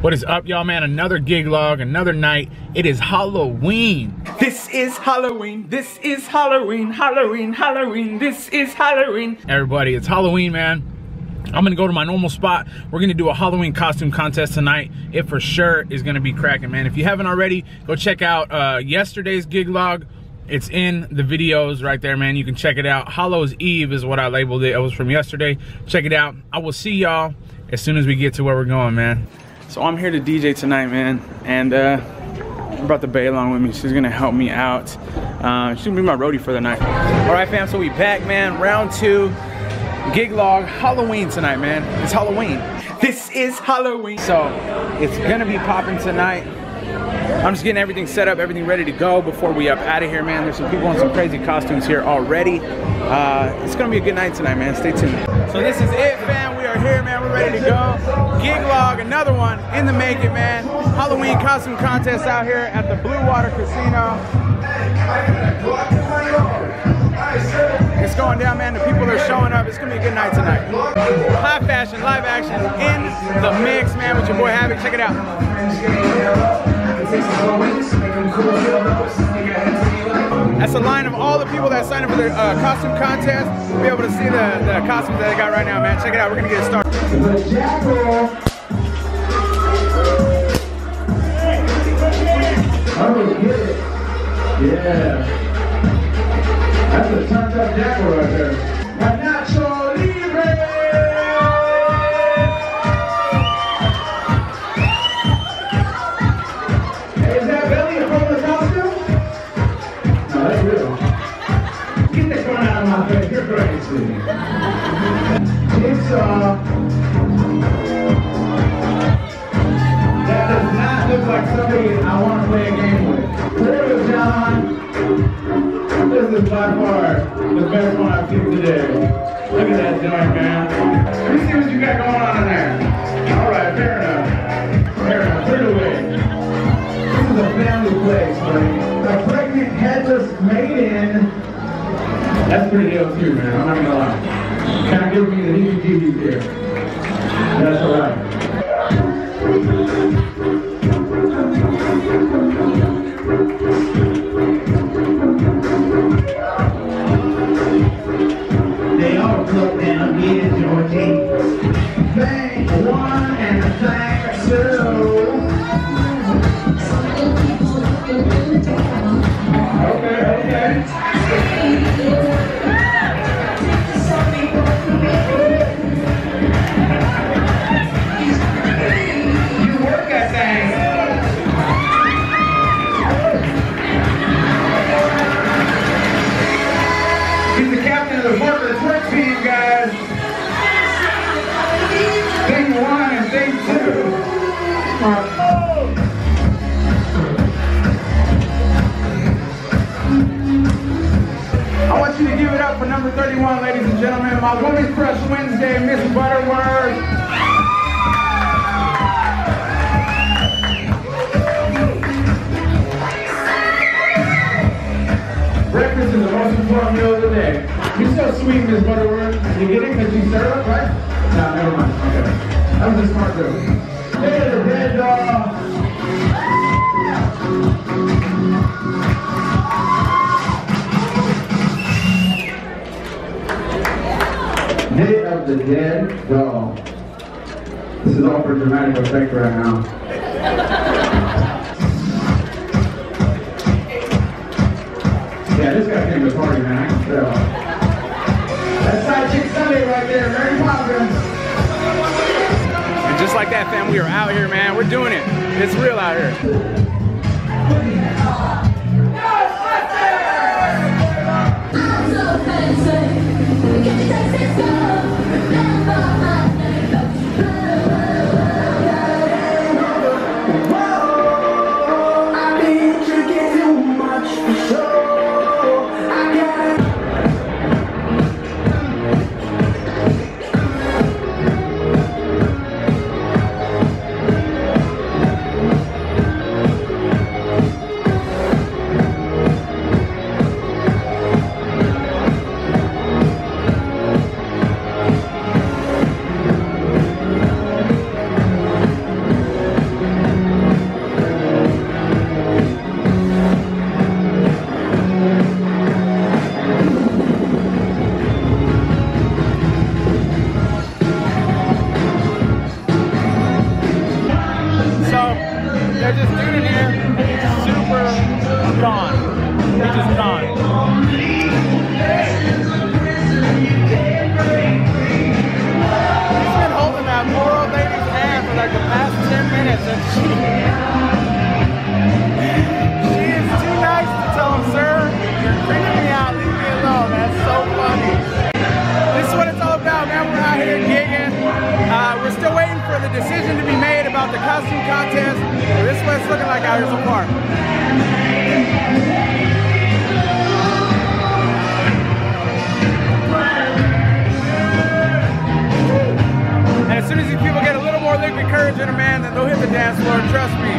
What is up, y'all, man? Another gig log, another night. It is Halloween. This is Halloween. This is Halloween. Halloween. Halloween. This is Halloween. Everybody, it's Halloween, man. I'm gonna go to my normal spot. We're gonna do a Halloween costume contest tonight. It for sure is gonna be cracking, man. If you haven't already, go check out uh, yesterday's gig log. It's in the videos right there, man. You can check it out. Hallows Eve is what I labeled it. It was from yesterday. Check it out. I will see y'all as soon as we get to where we're going, man. So I'm here to DJ tonight, man, and uh, I brought the Bay along with me. She's gonna help me out. Uh, she's gonna be my roadie for the night. All right, fam, so we back, man. Round two, gig log, Halloween tonight, man. It's Halloween. This is Halloween. So it's gonna be popping tonight. I'm just getting everything set up, everything ready to go before we up out of here, man. There's some people in some crazy costumes here already. Uh, it's gonna be a good night tonight, man. Stay tuned. So this is it, fam. Are here, man. We're ready to go. Gig log, another one in the making, man. Halloween costume contest out here at the Blue Water Casino. It's going down, man. The people are showing up. It's gonna be a good night tonight. High fashion, live action in the mix, man, with your boy Havik. Check it out. That's a line of all the people that signed up for the uh, costume contest. You'll be able to see the, the costumes that they got right now, man. Check it out. We're gonna get it started. Yeah. That's a turned up jackal right there. Nacho Libre! That does not look like somebody I want to play a game with. John. This is by far the best one I've seen today. Look at that man. Let me see what you got going on in there. All right, fair enough. Fair enough. Clear the way. This is a family place, pregnant. That's pretty ill too, man. I'm not gonna lie. Me the heebie-jeebies here. That's all right. They all float down here, Georgie. Bang one and a bang two. Okay, okay. Give it up for number 31, ladies and gentlemen. My Women's Crush Wednesday, Miss Butterworth. Breakfast is the most important meal of the day. You're so sweet, Miss Butterworth. You get it because you serve, right? No, never mind. Okay. That was a smart move. Hey, the red dog. Day of the Dead Dog. This is all for dramatic effect right now. Yeah, this guy came to party, man. I can tell. That's Side Chick Sunday right there. Very popular. And just like that, fam, we are out here, man. We're doing it. It's real out here. The decision to be made about the costume contest. This is what it's looking like out here so far. And as soon as these people get a little more liquid courage in them, man, then they'll hit the dance floor. Trust me.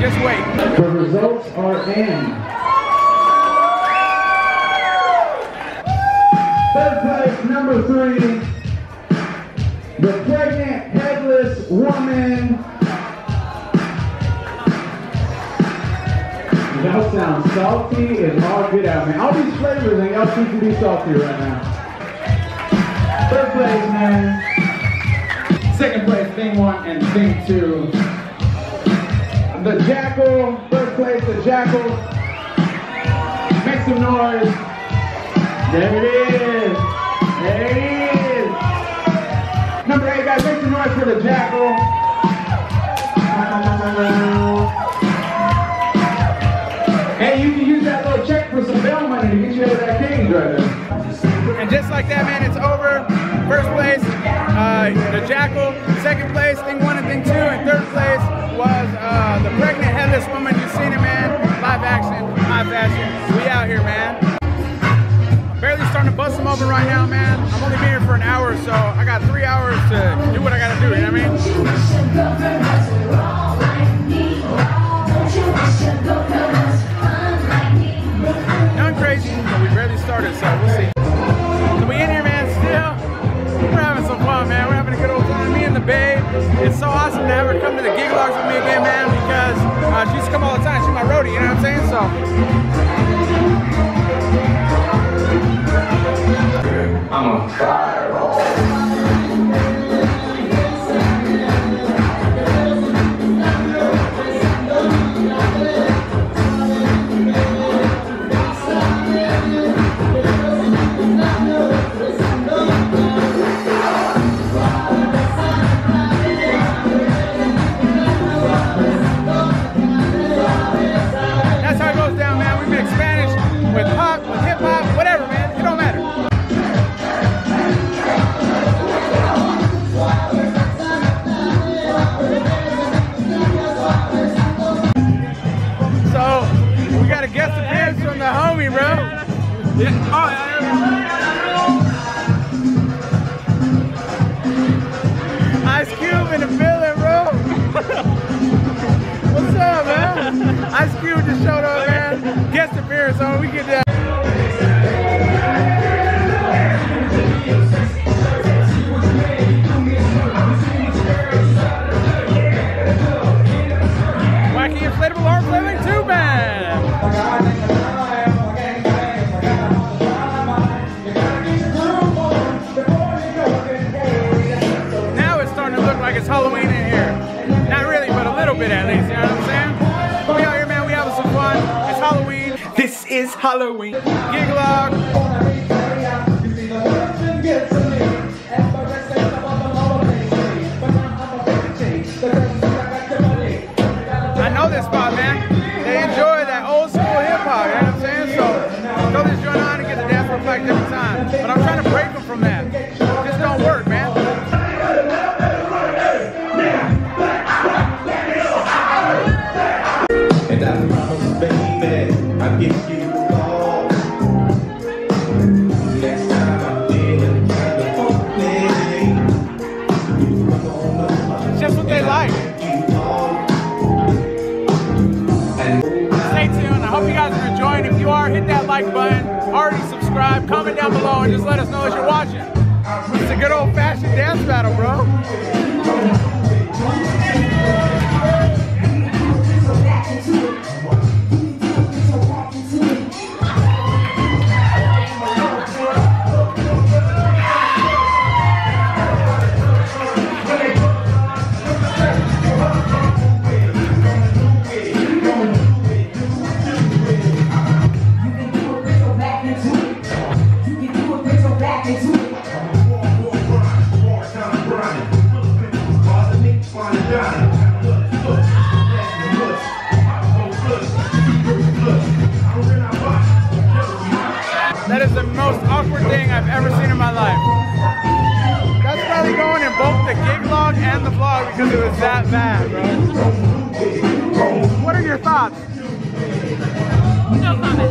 Just wait. The results are in. Third place, number three, the pregnant headless woman. Y'all sound salty and all good out, man. All these flavors and y'all seem to be salty right now. Third place, man. Second place, thing one and thing two. The Jackal, first place, the Jackal. Make some noise. There it is. There it is. Number eight, guys, make some noise for the Jackal. Hey, you can use that little check for some bail money to get you out of that cage right there. And just like that, man, it's over. First place, uh, the Jackal. Second place, thing one and thing two. And third place was uh, the pregnant headless woman. You've seen it, man. Live action, high fashion. We out here, man. Open right now, man. I'm only been here for an hour, so I got three hours to do what I gotta do, you know what I mean? Nothing crazy, but we barely started, so we'll see. So we in here, man, still. We're having some fun, man. We're having a good old time. Me and the babe. It's so awesome to have her come to the gig logs with me again, man, because uh, she used to come all the time. She's my roadie, you know what I'm saying? So Ice Cube just showed up, man. Guest appearance on. We get that. Wacky inflatable arm flailing tube man. Now it's starting to look like it's Halloween in here. Not really, but a little bit at least. Halloween. I know this spot, man. They enjoy that old school hip hop. You know what I'm saying? So and get the dance every time. But I'm trying to break them from that. Both the gig log and the vlog because it was that bad, bro. What are your thoughts? No comment.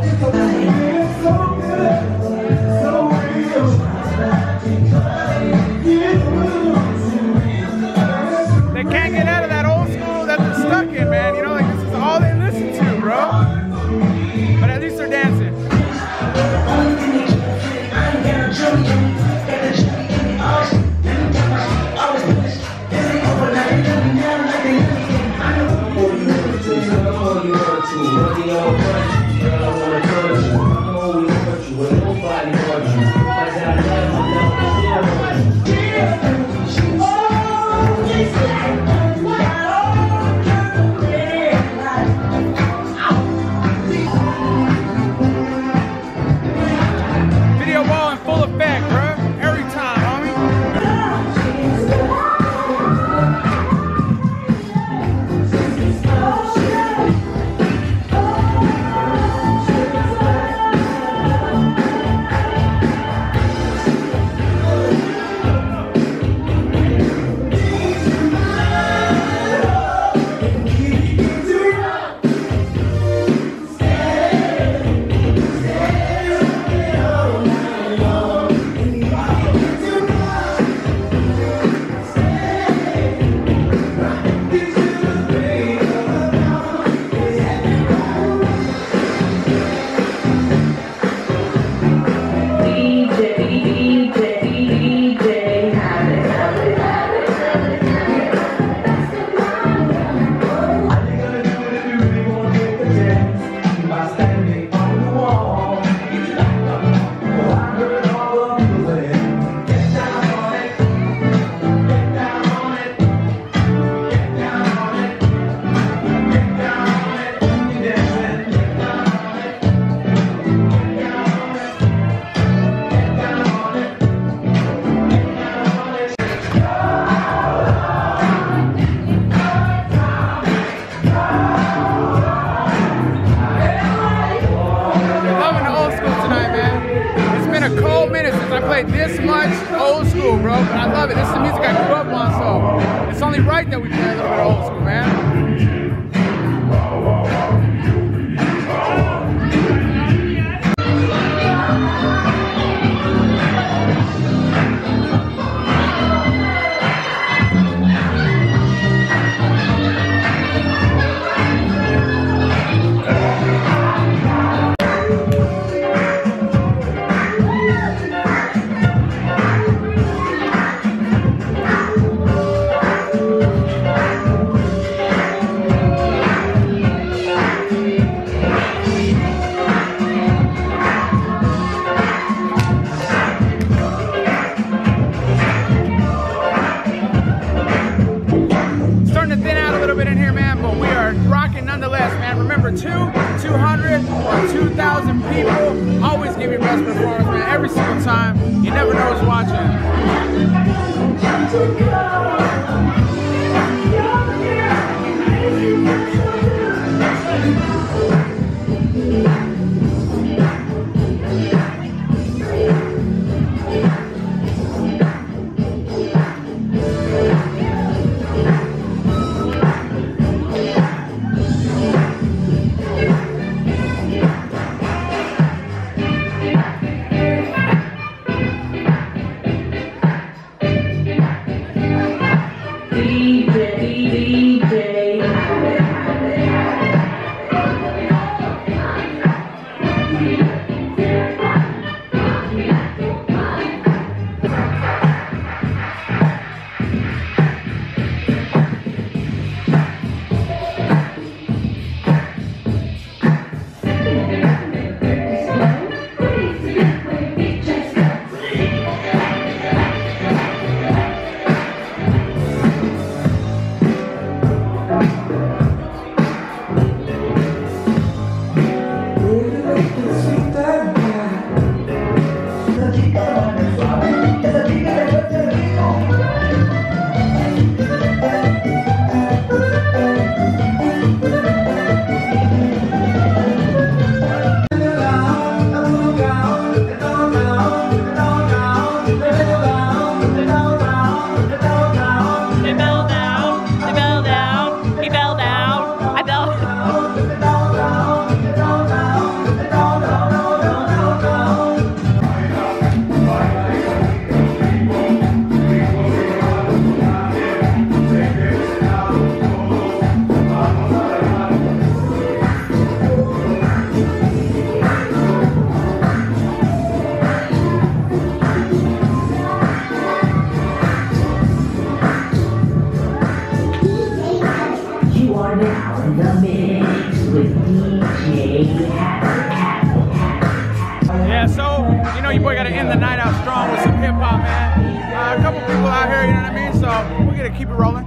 Bro. But I love it. This is the music I grew up on, so it's only right that we play a little bit old school, man. People. Always give your best performance, man, every single time. You never know who's watching. Know, your boy got to end the night out strong with some hip hop, man. Uh, a couple people out here, you know what I mean? So, we're going to keep it rolling.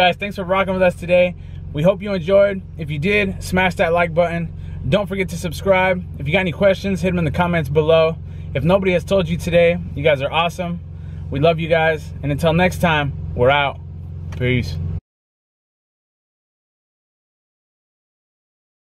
Guys, thanks for rocking with us today. We hope you enjoyed. If you did, smash that like button. Don't forget to subscribe. If you got any questions, hit them in the comments below. If nobody has told you today, you guys are awesome. We love you guys. And until next time, we're out. Peace.